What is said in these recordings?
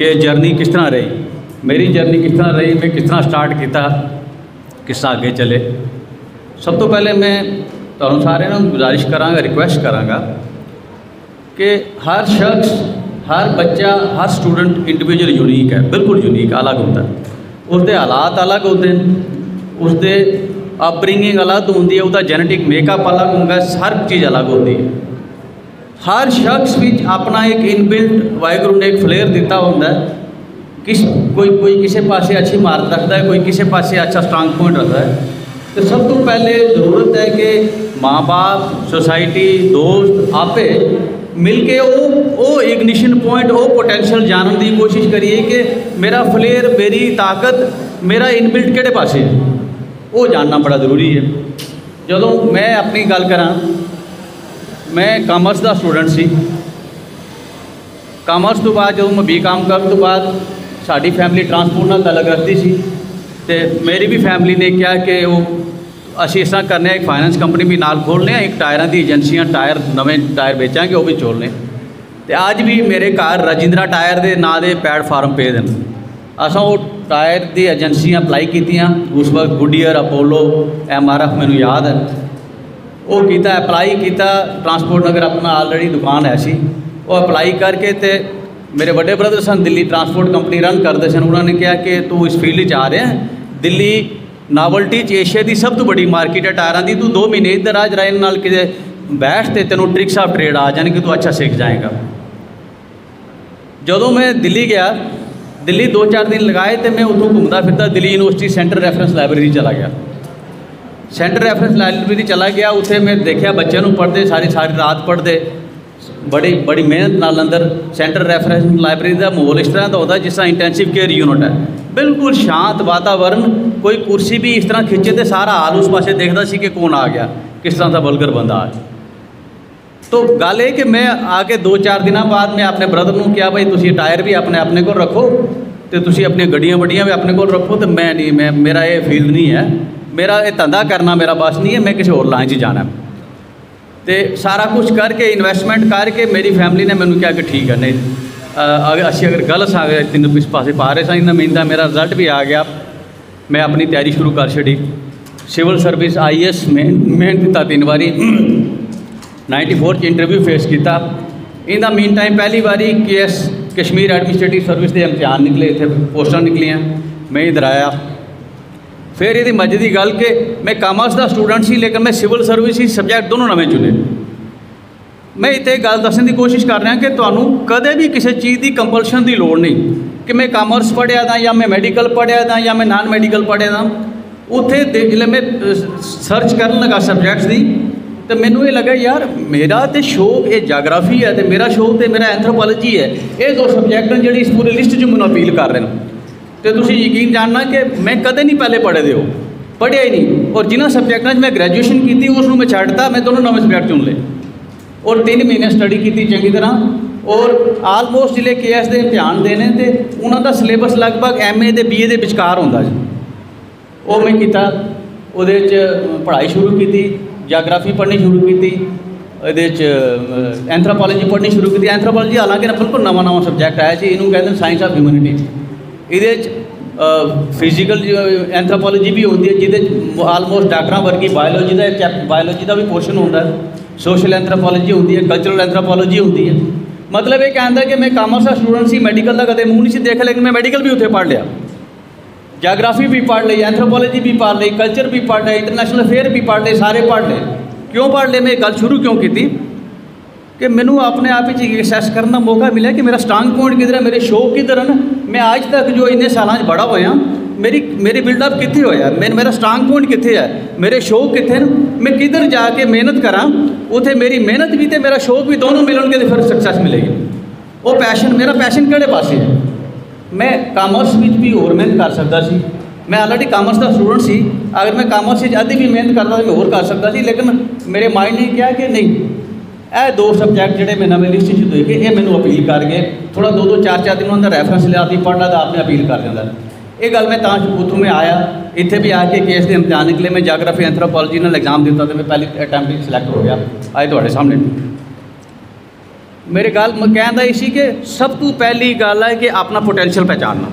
कि जर्नी किस तरह रही मेरी जर्नी किस तरह रही मैं किस तरह स्टार्ट किया किस तरह अगे चले सब तो पहले मैं ਤੁਹਾਨੂੰ ਸਾਰਿਆਂ ਨੂੰ ਗੁਜ਼ਾਰਿਸ਼ ਕਰਾਂਗਾ ਰਿਕੁਐਸਟ ਕਰਾਂਗਾ ਕਿ ਹਰ ਸ਼ਖਸ ਹਰ ਬੱਚਾ ਹਰ ਸਟੂਡੈਂਟ ਇੰਡੀਵਿਜੂਅਲ ਯੂਨੀਕ ਹੈ ਬਿਲਕੁਲ ਯੂਨੀਕ ਅਲੱਗ ਹੁੰਦਾ ਉਸਦੇ ਹਾਲਾਤ ਅਲੱਗ ਹੁੰਦੇ ਨੇ ਉਸਦੇ ਅਪਬ੍ਰਿੰਗਿੰਗ ਅਲੱਗ ਹੁੰਦੀ ਹੈ ਉਹਦਾ ਜੈਨੇਟਿਕ ਮੇਕਅਪ ਅਲੱਗ ਹੁੰਦਾ ਹਰ ਚੀਜ਼ ਅਲੱਗ ਹੁੰਦੀ ਹੈ हर शख्स में अपना एक इनबिल्ट वाहगुरु ने एक फ्लेयर दिता होंगे किस, कोई कोई किसी पास अच्छी मार्क रखता है, कोई किसी पास अच्छा स्ट्रांग पॉइंट रखता है। तो सब तो पहले ज़रूरत है कि माँ बाप सोसाइटी दोस्त, आपे मिल के वो वो इग्निशन पॉइंट वो पोटेंशियल जानने की कोशिश करिए कि मेरा फ्लेयर मेरी ताकत, मेरा इनबिल्ट कि पास है? वो जानना बड़ा ज़रूरी है। जो मैं अपनी गल करा ਮੈਂ ਕਾਮਰਸ ਦਾ ਸਟੂਡੈਂਟ ਸੀ। ਕਾਮਰਸ ਤੋਂ ਬਾਅਦ ਜਦੋਂ ਮੈਂ ਬੀਕਾਮ ਕਰਨ ਤੋਂ ਬਾਅਦ ਸਾਡੀ ਫੈਮਿਲੀ ਟਰਾਂਸਪੋਰਟ ਨਾਲ ਤਲਗ ਰੱਖਦੀ ਸੀ ਤੇ ਮੇਰੀ ਵੀ ਫੈਮਿਲੀ ਨੇ ਕਿਹਾ ਕਿ ਉਹ ਅਸੀਂ ਇਸ ਤਰ੍ਹਾਂ ਕਰਨੇ ਇੱਕ ਫਾਈਨੈਂਸ ਕੰਪਨੀ ਵੀ ਨਾਲ ਖੋਲਨੇ ਆ, ਇੱਕ ਟਾਇਰਾਂ ਦੀ ਏਜੰਸੀਆਂ ਟਾਇਰ, ਨਵੇਂ ਟਾਇਰ ਵੇਚਾਂਗੇ, ਉਹ ਵੀ ਚੋਲਨੇ ਤੇ ਅੱਜ ਵੀ ਮੇਰੇ ਘਰ ਰਜਿੰਦਰਾ ਟਾਇਰ ਦੇ ਨਾਂ ਦੇ ਪਲੇਟਫਾਰਮ ਪੇ ਦੇਣ ਅਸਾਂ ਉਹ ਟਾਇਰ ਦੀ ਏਜੰਸੀਆਂ ਅਪਲਾਈ ਕੀਤੀਆਂ। ਉਸ ਵਕਤ ਗੁੱਡੀਅਰ ਅਪੋਲੋ ਐਮਆਰਐਫ ਮੈਨੂੰ ਯਾਦ ਹੈ। ਉਹ ਕੀਤਾ ਅਪਲਾਈ ਕੀਤਾ ਟਰਾਂਸਪੋਰਟ ਨਗਰ ਆਪਣਾ ਆਲਰੇਡੀ ਦੁਕਾਨ ਹੈ ਸੀ। ਉਹ ਅਪਲਾਈ ਕਰਕੇ ਤੇ ਮੇਰੇ ਵੱਡੇ ਬ੍ਰਦਰ ਸਨ, ਦਿੱਲੀ ਟਰਾਂਸਪੋਰਟ ਕੰਪਨੀ ਰਨ ਕਰਦੇ ਸਨ। ਉਹਨਾਂ ਨੇ ਕਿਹਾ ਕਿ ਤੂੰ ਇਸ ਫੀਲਡ 'ਚ ਆ ਰਿਹਾ ਦਿੱਲੀ ਨਾਵਲਟੀ 'ਚ ਏਸ਼ੀਆ ਦੀ ਸਭ ਤੋਂ ਵੱਡੀ ਮਾਰਕੀਟ ਹੈ, ਟਾਇਰਾਂ ਦੀ। ਤੂੰ 2 ਮਹੀਨੇ ਇੱਧਰ ਆ, ਜਰਾ ਨਾਲ ਕਿਤੇ ਬੈਠ ਤੇ ਤੈਨੂੰ ਟ੍ਰਿਕਸ ਆਫ ਟ੍ਰੇਡ ਆ ਜਾਣੀ ਕਿ ਤੂੰ ਅੱਛਾ ਸਿੱਖ ਜਾਏਗਾ। ਜਦੋਂ ਮੈਂ ਦਿੱਲੀ ਗਿਆ, ਦਿੱਲੀ 2-4 ਦਿਨ ਲਗਾਏ ਤੇ ਮੈਂ ਉੱਥੋਂ ਘੁੰਮਦਾ ਫਿਰਦਾ, Delhi university centre reference library ਚਲਾ ਗਿਆ। सेंटर रेफरेंस लाइब्रेरी चला गया, उसे मैं देखा बच्चे पढ़ते सारी सारी रात पढ़ते बड़ी बड़ी मेहनत नाल अंदर सेंटर रेफरेंस लाइब्रेरी का माहौल इस तरह का होता जिस तरह इंटेंसिव केयर यूनिट है। बिल्कुल शांत वातावरण, कोई कुर्सी भी इस तरह खिंचे तो सारा हाल उस पास देखता सी कि कौन आ गया, किस तरह का बलगर बंदा आ तो गल ये कि मैं आके दो चार दिन बाद मैं अपने ब्रदर को क्या भाई तुम टायर भी अपने अपने को रखो तो अपनी गड्डिया वड्डिया भी अपने को रखो तो मैं नहीं मैं, मेरा यह फील नहीं है। ਮੇਰਾ ਇਹ ਧੰਦਾ ਕਰਨਾ ਮੇਰਾ ਬਸ ਨਹੀਂ ਹੈ, ਮੈਂ ਕਿਸੇ ਹੋਰ ਲਾਈਨ 'ਚ ਜਾਣਾ। ਤੇ ਸਾਰਾ ਕੁਝ ਕਰਕੇ ਇਨਵੈਸਟਮੈਂਟ ਕਰਕੇ ਮੇਰੀ ਫੈਮਲੀ ਨੇ ਮੈਨੂੰ ਕਿਹਾ ਕਿ ਠੀਕ ਹੈ, ਨਹੀਂ ਅਗਰ ਅਸੀਂ ਅਗਰ ਗਲਤ ਆ ਗਏ ਤਿੰਨ ਪਿਸ ਪਾਸੇ ਪਾ ਰਹੇ ਸਾਂ ਇਹਨਾਂ ਮਹੀਨਾ ਮੇਰਾ ਰਿਜ਼ਲਟ ਵੀ ਆ ਗਿਆ। ਮੈਂ ਆਪਣੀ ਤਿਆਰੀ ਸ਼ੁਰੂ ਕਰ ਛੜੀ ਸਿਵਲ ਸਰਵਿਸ ਆਈਐਸ ਮੇਨ ਦਿੱਤਾ ਤਿੰਨ ਵਾਰੀ। 94 ਚ ਇੰਟਰਵਿਊ ਫੇਸ ਕੀਤਾ। ਇਹਦਾ ਮੀਨ ਟਾਈਮ ਪਹਿਲੀ ਵਾਰੀ ਕੇਐਸ ਕਸ਼ਮੀਰ ਐਡਮਿਨਿਸਟ੍ਰੇਟਿਵ ਸਰਵਿਸ ਦੇ ਇਮਤਿਹਾਨ ਨਿਕਲੇ, ਇੱਥੇ ਪੋਸਟਾਂ ਨਿਕਲੀਆਂ। ਮੈਂ ਇਧਰ ਆਇਆ। ਫਿਰ ਇਹਦੀ ਮਜ਼ੇ ਦੀ ਗੱਲ ਕਿ ਮੈਂ ਕਾਮਰਸ ਦਾ ਸਟੂਡੈਂਟ ਸੀ, ਲੇਕਿਨ ਮੈਂ ਸਿਵਲ ਸਰਵਿਸ ਹੀ ਸਬਜੈਕਟ ਦੋਨੋਂ ਨਵੇਂ ਚੁਣੇ। ਮੈਂ ਇੱਥੇ ਗੱਲ ਦੱਸਣ ਦੀ ਕੋਸ਼ਿਸ਼ ਕਰ ਰਿਹਾ ਕਿ ਤੁਹਾਨੂੰ ਕਦੇ ਵੀ ਕਿਸੇ ਚੀਜ਼ ਦੀ ਕੰਪਲਸ਼ਨ ਦੀ ਲੋੜ ਨਹੀਂ ਕਿ ਮੈਂ ਕਾਮਰਸ ਪੜਿਆ ਦਾ ਜਾਂ ਮੈਂ ਮੈਡੀਕਲ ਪੜਿਆ ਦਾ ਜਾਂ ਮੈਂ ਨਾਨ ਮੈਡੀਕਲ ਪੜਿਆ ਦਾ। ਉੱਥੇ ਜਿਹੜੇ ਮੈਂ ਸਰਚ ਕਰਨ ਲੱਗਾ ਸਬਜੈਕਟਸ ਦੀ, ਤੇ ਮੈਨੂੰ ਇਹ ਲੱਗਾ, ਯਾਰ, ਮੇਰਾ ਤੇ ਸ਼ੌਕ ਇਹ ਜੀਓਗ੍ਰਾਫੀ ਹੈ ਤੇ ਮੇਰਾ ਸ਼ੌਕ ਤੇ ਮੇਰਾ ਐਂਥਰੋਪੋਲੋਜੀ ਹੈ। ਇਹ ਦੋ ਸਬਜੈਕਟ ਨੇ ਜਿਹੜੀ ਇਸ ਪੂਰੀ ਲਿਸਟ 'ਚ ਮੈਨੂੰ ਅਪੀਲ ਕਰ ਰਹੇ ਨੇ। ਤੇ ਤੁਸੀਂ ਯਕੀਨ ਜਾਣਨਾ ਕਿ ਮੈਂ ਕਦੇ ਨਹੀਂ ਪਹਿਲੇ ਪੜ੍ਹੇ ਦਿਓ ਪੜ੍ਹਿਆ ਹੀ ਨਹੀਂ। ਔਰ ਜਿਨ੍ਹਾਂ ਸਬਜੈਕਟਾਂ 'ਚ ਮੈਂ ਗ੍ਰੈਜੂਏਸ਼ਨ ਕੀਤੀ ਉਸ ਨੂੰ ਮੈਂ ਛੱਡਤਾ, ਮੈਂ ਦੋਨੋਂ ਨਵੇਂ ਸਬਜੈਕਟ ਚੁਣ ਲਏ। ਔਰ ਤਿੰਨ ਮਹੀਨੇ ਸਟੱਡੀ ਕੀਤੀ ਚੰਗੀ ਤਰ੍ਹਾਂ। ਔਰ ਆਲਮੋਸਟ ਜਿਹੜੇ ਕੇਐਸ ਦੇ ਧਿਆਨ ਦੇਣੇ ਤੇ ਉਹਨਾਂ ਦਾ ਸਿਲੇਬਸ ਲਗਭਗ ਐਮਏ ਦੇ ਬੀਏ ਦੇ ਵਿਚਕਾਰ ਹੁੰਦਾ ਜੀ ਉਹ ਮੈਂ ਕੀਤਾ। ਉਹਦੇ 'ਚ ਪੜ੍ਹਾਈ ਸ਼ੁਰੂ ਕੀਤੀ ਜੀਓਗ੍ਰਾਫੀ ਪੜ੍ਹਨੀ ਸ਼ੁਰੂ ਕੀਤੀ। ਇਹਦੇ 'ਚ ਐਂਥ੍ਰੋਪੋਲੋਜੀ ਪੜ੍ਹਨੀ ਸ਼ੁਰੂ ਕੀਤੀ। ਐਂਥ੍ਰੋਪੋਲੋਜੀ ਹਾਲਾਂਕਿ ਬਿਲਕੁਲ ਨਵਾਂ ਨਵਾਂ ਸਬਜੈਕਟ ਆਇਆ ਸੀ। ਇਹਨੂੰ ਕਹਿੰਦੇ ਸਾਇੰਸ ਆਫ ਹਿਊਮੈਨਿਟੀ ਇਹਦੇ ਫਿਜ਼ੀਕਲ ਐਂਥ੍ਰੋਪੋਲੋਜੀ ਵੀ ਹੁੰਦੀ ਹੈ ਜਿਹਦੇ ਆਲਮੋਸਟ ਡਾਕਟਰਾਂ ਵਰਗੀ ਬਾਇਓਲੋਜੀ ਦਾ ਬਾਇਓਲੋਜੀ ਦਾ ਵੀ ਪੋਰਸ਼ਨ ਹੁੰਦਾ ਹੈ ਸੋਸ਼ਲ ਐਂਥ੍ਰੋਪੋਲੋਜੀ ਹੁੰਦੀ ਹੈ ਕਲਚਰਲ ਐਂਥ੍ਰੋਪੋਲੋਜੀ ਹੁੰਦੀ ਹੈ ਮਤਲਬ ਇਹ ਕਹਿੰਦਾ ਕਿ ਮੈਂ ਕਾਮਰਸ ਦਾ ਸਟੂਡੈਂਟ ਸੀ ਮੈਡੀਕਲ ਦਾ ਕਦੇ ਮੂੰਹ ਨਹੀਂ ਸੀ ਦੇਖਿਆ ਲੇਕਿਨ ਮੈਂ ਮੈਡੀਕਲ ਵੀ ਉੱਥੇ ਪੜ੍ਹ ਲਿਆ ਜੀਓਗ੍ਰਾਫੀ ਵੀ ਪੜ੍ਹ ਲਈ ਐਂਥ੍ਰੋਪੋਲੋਜੀ ਵੀ ਪੜ੍ਹ ਲਈ ਕਲਚਰ ਵੀ ਪੜ੍ਹ ਲਿਆ ਇੰਟਰਨੈਸ਼ਨਲ ਅਫੇਅਰ ਵੀ ਪੜ੍ਹ ਲਏ ਸਾਰੇ ਪੜ੍ਹ ਲਏ ਕਿਉਂ ਪੜ੍ਹ ਲਏ ਮੈਂ ਇਹ ਗੱਲ ਸ਼ੁਰੂ ਕਿਉਂ ਕੀਤੀ ਕਿ ਮੈਨੂੰ ਆਪਣੇ ਆਪ ਵਿੱਚ ਐਕਸੈਸ ਕਰਨ ਦਾ ਮੌਕਾ ਮਿਲਿਆ ਕਿ ਮੇਰਾ ਸਟਾਂਗ ਪੁਆਇੰਟ ਕਿਧਰ ਹੈ ਮੇਰੇ ਸ਼ੌਕ ਕਿਧਰ ਹਨ ਮੈਂ ਅੱਜ ਤੱਕ ਜੋ ਇੰਨੇ ਸਾਲਾਂ 'ਚ ਬੜਾ ਹੋਇਆ ਮੇਰੀ ਮੇਰੀ ਬਿਲਡਅਪ ਕਿੱਥੇ ਹੋਇਆ ਮੈਂ ਮੇਰਾ ਸਟਾਂਗ ਪੁਆਇੰਟ ਕਿੱਥੇ ਹੈ ਮੇਰੇ ਸ਼ੌਕ ਕਿੱਥੇ ਹਨ ਮੈਂ ਕਿਧਰ ਜਾ ਕੇ ਮਿਹਨਤ ਕਰਾਂ ਉਥੇ ਮੇਰੀ ਮਿਹਨਤ ਵੀ ਤੇ ਮੇਰਾ ਸ਼ੌਕ ਵੀ ਦੋਨੋਂ ਮਿਲਣਗੇ ਤੇ ਫਿਰ ਸਕਸੈਸ ਮਿਲੇਗੀ ਉਹ ਪੈਸ਼ਨ ਮੇਰਾ ਪੈਸ਼ਨ ਕਿਹੜੇ ਪਾਸੇ ਹੈ ਮੈਂ ਕਾਮਰਸ ਵਿੱਚ ਵੀ ਹੋਰ ਮਿਹਨਤ ਕਰ ਸਕਦਾ ਸੀ मैं ऑलरेडी कामर्स का स्टूडेंट सी अगर मैं कामर्स से ज़्यादा भी मेहनत करता तो मैं और कर सकता सी लेकिन मेरे माइंड ने क्या कि नहीं ਇਹ ਦੋ ਸਬਜੈਕਟ ਜਿਹੜੇ ਮੈਂ ਨਵੇਂ ਲਿਸਟ 'ਚ ਦੇ ਕੇ ਇਹ ਮੈਨੂੰ ਅਪੀਲ ਕਰ ਗਏ। ਥੋੜਾ ਦੋ ਦੋ ਚਾਰ ਚਾਰ ਦਿਨ ਉਹਨਾਂ ਦਾ ਰੈਫਰੈਂਸ ਲਿਆ ਦੀ ਪੜਨਾ ਦਾ ਆਪਨੇ ਅਪੀਲ ਕਰ ਦਿੰਦਾ ਇਹ ਗੱਲ ਮੈਂ ਤਾਂ ਉਥੋਂ ਮੈਂ ਆਇਆ। ਇੱਥੇ ਵੀ ਆ ਕੇ ਕੇਸ ਦੇ ਇਮਤਿਹਾਨ ਨਿਕਲੇ, ਮੈਂ ਜੀਓਗ੍ਰਾਫੀ ਐਂਥਰੋਪੋਲੋਜੀ ਨਾਲ ਐਗਜ਼ਾਮ ਦਿੱਤਾ ਤੇ ਮੈਂ ਪਹਿਲੀ ਅਟੈਂਪਟ ਵਿੱਚ ਸਿਲੈਕਟ ਹੋ ਗਿਆ। ਆਏ ਤੁਹਾਡੇ ਸਾਹਮਣੇ। ਮੇਰੇ ਗੱਲ, ਮੈਂ ਕਹਿੰਦਾ ਇਸੀ ਕਿ ਸਭ ਤੋਂ ਪਹਿਲੀ ਗੱਲ ਹੈ ਕਿ ਆਪਣਾ ਪੋਟੈਂਸ਼ੀਅਲ ਪਛਾਣਨਾ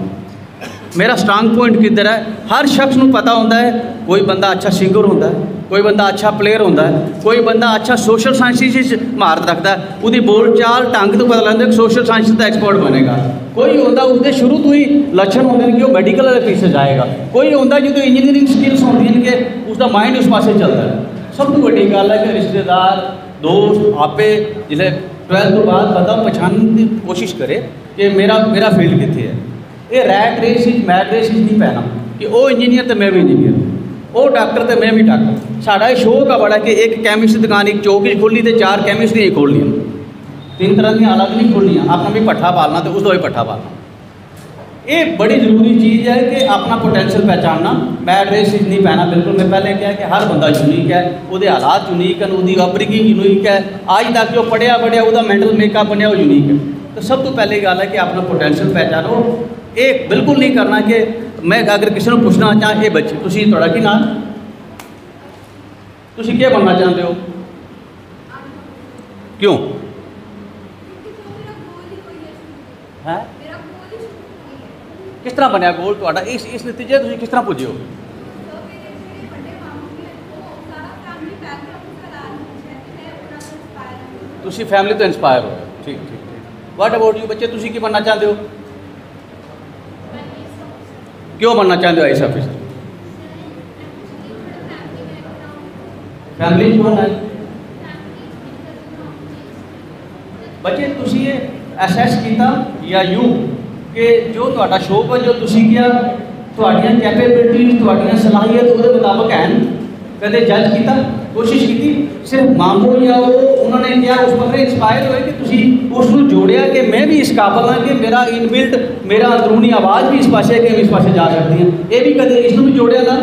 ਮੇਰਾ ਸਟਰੋਂਗ ਪੁਆਇੰਟ ਕਿੱਧਰ ਹੈ ਹਰ ਸ਼ਖਸ ਨੂੰ ਪਤਾ ਹੁੰਦਾ ਹੈ ਕੋਈ ਬੰਦਾ ਅੱਛਾ ਸਿੰਗਰ ਹੁੰਦਾ ਹੈ ਕੋਈ ਬੰਦਾ ਅੱਛਾ ਪਲੇਅਰ ਹੁੰਦਾ ਹੈ ਕੋਈ ਬੰਦਾ ਅੱਛਾ ਸੋਸ਼ਲ ਸਾਇੰਸਿਸ ਵਿੱਚ ਮਹਾਰਤ ਰੱਖਦਾ ਹੈ ਉਹਦੀ ਬੋਲ ਚਾਲ ਢੰਗ ਤੋਂ ਪਤਾ ਲੱਗਦਾ ਕਿ ਸੋਸ਼ਲ ਸਾਇੰਸ ਦਾ ਐਕਸਪਰਟ ਬਣੇਗਾ ਕੋਈ ਹੁੰਦਾ ਉਹਦੇ ਸ਼ੁਰੂ ਤੋਂ ਹੀ ਲੱਛਣ ਹੁੰਦੇ ਨੇ ਕਿ ਉਹ ਮੈਡੀਕਲ ਵਾਲੇ ਪਿੱਛੇ ਜਾਏਗਾ ਕੋਈ ਹੁੰਦਾ ਜਦੋਂ ਇੰਜੀਨੀਅਰਿੰਗ ਸਕਿੱਲਸ ਹੁੰਦੀਆਂ ਨੇ ਕਿ ਉਸਦਾ ਮਾਈਂਡ ਉਸ ਪਾਸੇ ਚੱਲਦਾ ਹੈ ਸਭ ਤੋਂ ਵੱਡੀ ਗੱਲ ਹੈ ਕਿ ਰਿਸ਼ਤੇਦਾਰ ਦੋਸਤ ਆਪੇ ਜਿਹੜੇ 12 ਤੋਂ ਬਾਅਦ ਬੰਦਾ ਪਛਾਣਨ ਦੀ ਕੋਸ਼ਿਸ਼ ਕਰੇ ਕਿ ਮੇਰਾ ਮੇਰਾ ਫੀਲਡ ਕਿੱਥੇ ਹੈ ਇਹ ਰੈਟ ਰੇਸ ਵਿੱਚ ਮੈਟ ਰੇਸ ਵਿੱਚ ਨਹੀਂ ਪੈਣਾ। ਕਿ ਉਹ ਇੰਜੀਨੀਅਰ ਤੇ ਮੈਂ ਵੀ ਇੰਜੀਨੀਅਰ ਉਹ ਡਾਕਟਰ ਤੇ ਮੈਂ ਵੀ ਡਾਕਟਰ ਸਾਡਾ ਇਹ ਸ਼ੌਕ ਆ ਬੜਾ ਕਿ ਇੱਕ ਕੈਮਿਸਟ ਦੀ ਦੁਕਾਨ, ਇੱਕ ਚੌਕ 'ਚ ਖੋਲੀ ਤੇ ਚਾਰ ਕੈਮਿਸਟ ਦੀਆਂ ਖੋਲ੍ਹਣੀਆਂ ਤਿੰਨ ਤਰ੍ਹਾਂ ਦੀਆਂ ਅਲੱਗ ਨਹੀਂ ਖੋਲ੍ਹਣੀਆਂ ਆਪਣਾ ਵੀ ਪੱਠਾ ਪਾਲਣਾ ਤੇ ਉਸ ਤੋਂ ਵੀ ਪੱਠਾ ਪਾਲਣਾ। ਇਹ ਬੜੀ ਜ਼ਰੂਰੀ ਚੀਜ਼ ਹੈ ਕਿ ਆਪਣਾ ਪੋਟੈਂਸ਼ੀਅਲ ਪਹਿਚਾਨਣਾ। ਮੈਟ ਰੇਸ ਵਿੱਚ ਨਹੀਂ ਪੈਣਾ, ਬਿਲਕੁਲ। ਮੈਂ ਪਹਿਲੇ ਕਿਹਾ ਕਿ ਹਰ ਬੰਦਾ ਯੂਨੀਕ ਹੈ। ਉਹਦੇ ਹਾਲਾਤ ਯੂਨੀਕ ਹਨ, ਉਹਦੀ ਅਪਬ੍ਰਿੰਗਿੰਗ ਯੂਨੀਕ ਹੈ। ਅੱਜ ਤੱਕ ਜੋ ਪੜਿਆ ਬੜਿਆ ਉਹਦਾ ਮੈਂਟਲ ਮੇਕਅਪ ਬਣਿਆ, ਉਹ ਯੂਨੀਕ ਹੈ। ਤਾਂ ਸਭ ਤੋਂ ਪਹਿਲੀ ਗੱਲ ਹੈ ਕਿ ਆਪਣਾ ਪੋਟੈਂਸ਼ੀਅਲ ਪਹਿਚਾਨੋ। ਇਹ ਬਿਲਕੁਲ ਨਹੀਂ ਕਰਨਾ ਕਿ ਮੈਂ ਅਗਰ ਕਿਸੇ ਨੂੰ ਪੁੱਛਣਾ ਚਾਹਾਂ ਇਹ ਬੱਚੇ ਤੁਸੀਂ ਤੁਹਾਡਾ ਕੀ ਨਾਮ ਤੁਸੀਂ ਕੀ ਬਣਨਾ ਚਾਹੁੰਦੇ ਹੋ ਕਿਉਂ ਹੈ ਕਿਸ ਤਰ੍ਹਾਂ ਬਣਿਆ ਗੋਲ ਤੁਹਾਡਾ ਇਸ ਇਸ ਨਤੀਜੇ ਤੁਸੀਂ ਕਿਸ ਤਰ੍ਹਾਂ ਪੁੱਜੇ ਹੋ ਤੁਸੀਂ ਫੈਮਿਲੀ ਤੋਂ ਇਨਸਪਾਇਰ ਹੋ ਠੀਕ ਠੀਕ ਠੀਕ ਵਾਟ ਅਬਾਊਟ ਯੂ ਬੱਚੇ ਤੁਸੀਂ ਕੀ ਬਣਨਾ ਚਾਹੁੰਦੇ ਹੋ ਕਿਉਂ ਬਣਨਾ ਚਾਹੁੰਦੇ ਹੋ ਆਈਸ ਆਫਿਸਰ ਫੈਮਿਲੀ ਚ ਬਣਨਾ ਬੱਚੇ, ਤੁਸੀਂ ਇਹ ਅਸੈਸ ਕੀਤਾ ਜਾਂ ਯੂ ਕਿ ਜੋ ਤੁਹਾਡਾ ਸ਼ੌਕ ਹੈ, ਜੋ ਤੁਸੀਂ ਕਿਹਾ, ਤੁਹਾਡੀਆਂ ਕੈਪੇਬਿਲਿਟੀਜ਼ ਤੁਹਾਡੀਆਂ ਸਲਾਹੀਅਤ ਉਹਦੇ ਮੁਤਾਬਕ ਹਨ ਕਦੇ ਜੱਜ ਕੀਤਾ? ਕੋਸ਼ਿਸ਼ ਕੀਤੀ ਸਿਰਫ ਮੰਗੋ ਜਾਂ ਉਹ ਉਹਨਾਂ ਨੇ ਕਿਹਾ ਉਸ ਪਰ ਇਨਸਪਾਇਰ ਹੋਏ ਕਿ ਤੁਸੀਂ ਉਸ ਨੂੰ ਜੋੜਿਆ ਕਿ ਮੈਂ ਵੀ ਇਸ ਕਾਬਲ ਹਾਂ ਕਿ ਮੇਰਾ ਇਨਬਿਲਟ ਮੇਰਾ ਅੰਦਰੂਨੀ ਆਵਾਜ਼ ਵੀ ਇਸ ਪਾਸੇ ਹੈ ਕਿ ਮੈਂ ਇਸ ਪਾਸੇ ਜਾ ਸਕਦੀ ਹਾਂ ਇਹ ਵੀ ਕਦੇ ਇਸ ਨੂੰ ਵੀ ਜੋੜਿਆ ਨਾ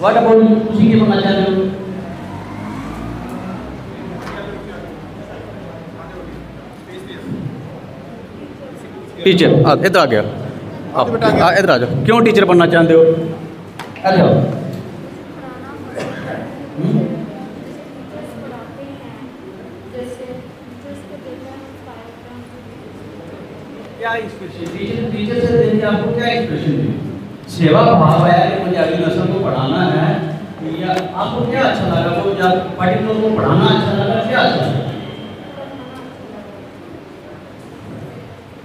ਵਾਟ ਅਬਾਊਟ ਤੁਸੀਂ ਕੀ ਬਣਨਾ ਚਾਹੁੰਦੇ ਹੋ टीचर इधर आ गया आप आ, इधर आ जाओ क्यों टीचर बनना चाहते हो इधर टीचर टीचर से देख के आपको क्या इंस्पिरेशन दी सेवा भाव है कि मुझे अगली नस्ल को पढ़ाना है या आपको क्या अच्छा लगा वो या पर्टिकुलर को पढ़ाना अच्छा लगा क्या अच्छा लगा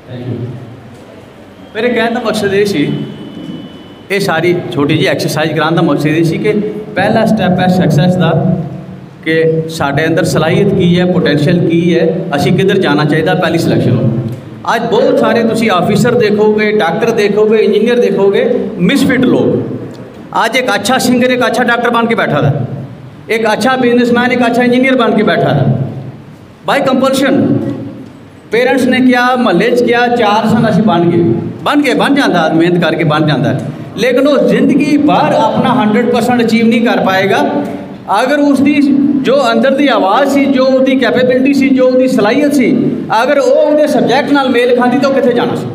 थैंक यू ਮੇਰੇ ਕਹਿਣ ਦਾ ਮਕਸਦ ਇਹ ਸੀ ਇਹ ਸਾਰੀ ਛੋਟੀ ਜਿਹੀ ਐਕਸਰਸਾਈਜ਼ ਕਰਾਉਣ ਦਾ ਮਕਸਦ ਇਹ ਸੀ ਕਿ ਪਹਿਲਾ ਸਟੈਪ ਹੈ ਸਕਸੈਸ ਦਾ ਕਿ ਸਾਡੇ ਅੰਦਰ ਸਲਾਹੀਅਤ ਕੀ ਹੈ ਪੋਟੈਂਸ਼ੀਅਲ ਕੀ ਹੈ ਅਸੀਂ ਕਿੱਧਰ ਜਾਣਾ ਚਾਹੀਦਾ ਪਹਿਲੀ ਸਿਲੈਕਸ਼ਨ ਹੋ ਅੱਜ बहुत सारे तुम ऑफिसर देखोगे डॉक्टर देखोगे इंजीनियर देखोगे मिसफिट लोग। आज एक अच्छा सिंगर एक अच्छा डॉक्टर बन के बैठा था। एक अच्छा बिजनेसमैन एक अच्छा इंजीनियर बन के बैठा था। बाई कंपल्शन पेरेंट्स ने क्या महल किया, चार सन अस बन गए। बन गए, बन जाता मेहनत करके बन जाता है। लेकिन वो ज़िंदगी भर अपना हंड्रेड परसेंट अचीव नहीं कर पाएगा। ਅਗਰ ਉਸ ਦੀ ਜੋ ਅੰਦਰ ਦੀ ਆਵਾਜ਼ ਸੀ, ਜੋ ਉਹਦੀ ਕੈਪੇਬਿਲਿਟੀ ਸੀ, ਜੋ ਉਹਦੀ ਸਲਾਹੀਅਤ ਸੀ, ਅਗਰ ਉਹ ਉਹਦੇ ਸਬਜੈਕਟ ਨਾਲ ਮੇਲ ਖਾਂਦੀ ਤਾਂ ਉਹ ਕਿੱਥੇ ਜਾਣਾ ਸੀ?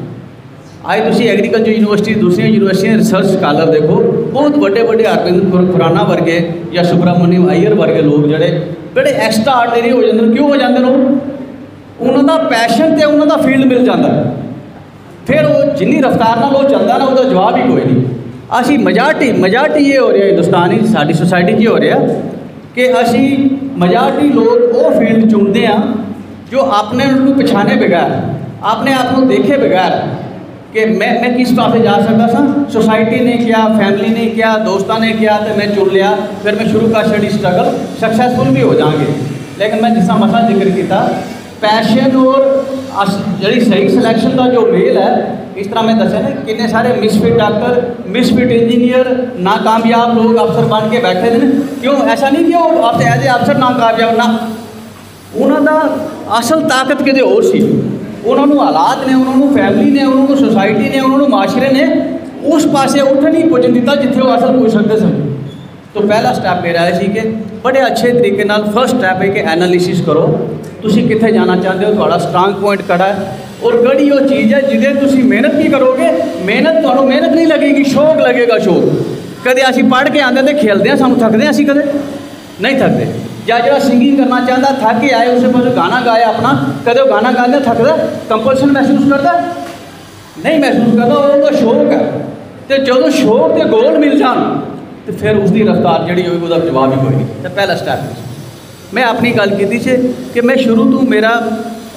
ਅੱਜ ਤੁਸੀਂ ਐਗਰੀਕਲਚਰ ਯੂਨੀਵਰਸਿਟੀ ਦੂਸਰੀਆਂ ਯੂਨੀਵਰਸਿਟੀਆਂ ਰਿਸਰਚ ਸਕਾਲਰ ਦੇਖੋ, ਬਹੁਤ ਵੱਡੇ ਵੱਡੇ ਅਰਵਿੰਦ ਖੁਰਾਨਾ ਵਰਗੇ ਜਾਂ ਸੁਬਰਾਮਨਿਅਮ ਅਈਅਰ ਵਰਗੇ ਲੋਕ ਜਿਹੜੇ ਬੜੇ ਐਕਸਟਰਾ ਆਰਡੀਨਰੀ ਹੋ ਜਾਂਦੇ ਨੇ, ਕਿਉਂ ਹੋ ਜਾਂਦੇ ਨੇ ਉਹ? ਉਹਨਾਂ ਦਾ ਪੈਸ਼ਨ ਤੇ ਉਹਨਾਂ ਦਾ ਫੀਲਡ ਮਿਲ ਜਾਂਦਾ। ਫਿਰ ਉਹ ਜਿੰਨੀ ਰਫ਼ਤਾਰ ਨਾਲ ਉਹ ਚੱਲਦਾ ਨਾ, ਉਹਦਾ ਜਵਾਬ ਹੀ ਕੋਈ ਨਹੀਂ। असी मजाटी मजार्टी ये हो रहा हिंदुस्तान की साड़ी सोसाइटी ये हो रहा कि असी मजाटी लोग वो फ़ील्ड चुनते हैं जो अपने उनको पछाने बगैर अपने आप को देखे बगैर कि मैं मैं किस पास जा सकता सर सोसाइटी ने क्या फैमिली ने क्या, दोस्तों ने क्या तो मैं चुन लिया, फिर मैं शुरू कर छी स्ट्रगल सक्सैसफुल भी हो जाएँगे लेकिन मैं जिस मसा ज़िक्र किया पैशन और जड़ी सही सिलेक्शन का जो मेल है इस तरह मैं दसा ना किन्ने सारे मिसफिट डॉक्टर मिसफिट इंजीनियर नाकामयाब लोग अफसर बन के बैठे हैं क्यों ऐसा नहीं कि वो एज ए अफसर नाकामयाब ना ਉਹਨਾਂ ਦਾ ਅਸਲ ਤਾਕਤ ਕਿਤੇ ਹੋਰ ਸੀ ਉਹਨਾਂ ਨੂੰ ਹਾਲਾਤ ਨੇ ਉਹਨਾਂ ਨੂੰ ਫੈਮਿਲੀ ਨੇ ਉਹਨਾਂ ਨੂੰ ਸੋਸਾਇਟੀ ਨੇ ਉਹਨਾਂ ਨੂੰ ਮਾਸ਼ਰੇ ਨੇ ਉਸ ਪਾਸੇ ਉੱਠ ਨਹੀਂ ਪੁੱਜ ਦਿੱਤਾ ਜਿੱਥੇ ਉਹ ਅਸਲ ਪੁੱਜ ਸਕਦੇ ਸਨ ਤੋ ਪਹਿਲਾ ਸਟੈਪ ਮੇਰਾ ਇਹ ਸੀ ਕਿ ਬੜੇ ਅੱਛੇ ਤਰੀਕੇ ਨਾਲ ਫਰਸਟ ਸਟੈਪ ਹੈ ਕਿ ਐਨਾਲਿਸਿਸ ਕਰੋ। ਤੁਸੀਂ ਕਿੱਥੇ ਜਾਣਾ ਚਾਹੁੰਦੇ ਹੋ? ਤੁਹਾਡਾ ਸਟਰੋਂਗ ਪੁਆਇੰਟ ਕਿਹੜਾ ਹੈ? ਔਰ ਕਿਹੜੀ ਉਹ ਚੀਜ਼ ਹੈ ਜਿਹਦੇ ਤੁਸੀਂ ਮਿਹਨਤ ਨਹੀਂ ਕਰੋਗੇ? ਮਿਹਨਤ ਤੁਹਾਨੂੰ ਮਿਹਨਤ ਨਹੀਂ ਲੱਗੇਗੀ, ਸ਼ੌਕ ਲੱਗੇਗਾ ਸ਼ੌਕ। ਕਦੇ ਅਸੀਂ ਪੜ੍ਹ ਕੇ ਆਉਂਦੇ ਤੇ ਖੇਲਦੇ ਆ ਸਾਨੂੰ ਥੱਕਦੇ ਹਾਂ ਅਸੀਂ ਕਦੇ? ਨਹੀਂ ਥੱਕਦੇ। ਜਾਂ ਜਿਹੜਾ ਸਿੰਗਿੰਗ ਕਰਨਾ ਚਾਹੁੰਦਾ, ਥੱਕ ਕੇ ਆਏ ਉਸੇ ਪਾਸੇ ਗਾਣਾ ਗਾਇਆ ਆਪਣਾ, ਕਦੇ ਉਹ ਗਾਣਾ ਗਾਉਂਦਾ, ਥੱਕਦਾ ਕੰਪਲਸ਼ਨ ਮਹਿਸੂਸ ਕਰਦਾ? ਨਹੀਂ ਮਹਿਸੂਸ ਕਰਦਾ ਉਹਦਾ ਸ਼ੌਕ ਹੈ। ਤੇ ਜਦੋਂ ਸ਼ੌਕ ਤੇ ਗੋਲ ਮਿਲ ਜਾਣ ਤੇ ਫਿਰ ਉਸ ਦੀ ਰਫ਼ਤਾਰ ਜਿਹੜੀ ਹੋਈ ਉਹਦਾ ਜਵਾਬ ਹੀ ਕੋਈ ਨਹੀਂ ਤੇ ਪਹਿਲਾ ਸਟੈਪ ਮੈਂ ਆਪਣੀ ਗੱਲ ਕੀਤੀ ਸੀ ਕਿ ਮੈਂ ਸ਼ੁਰੂ ਤੋਂ ਮੇਰਾ